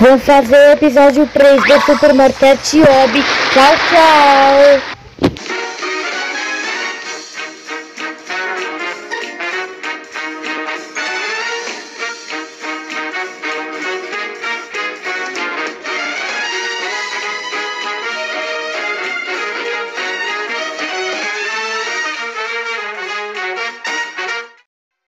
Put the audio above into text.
Vou fazer o episódio 3 do Supermarket Yobi. Tchau, tchau.